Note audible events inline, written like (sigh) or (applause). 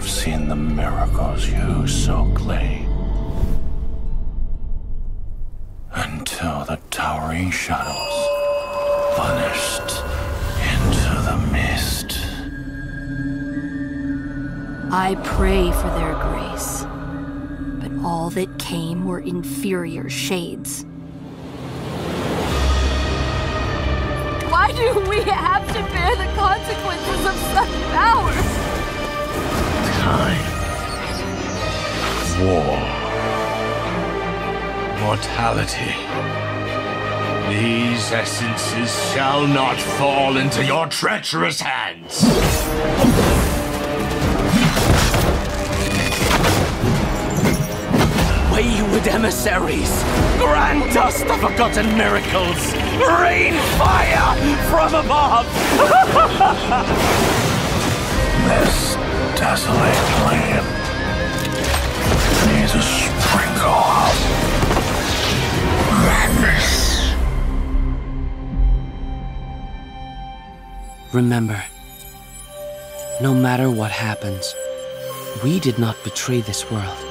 the miracles you so claim. Until the towering shadows vanished into the mist. I pray for their grace, but all that came were inferior shades. Why do we have to bear War. Mortality. These essences shall not fall into your treacherous hands. Wayward emissaries, grant us the forgotten miracles! Rain fire from above! (laughs) This desolate land Remember, no matter what happens, we did not betray this world.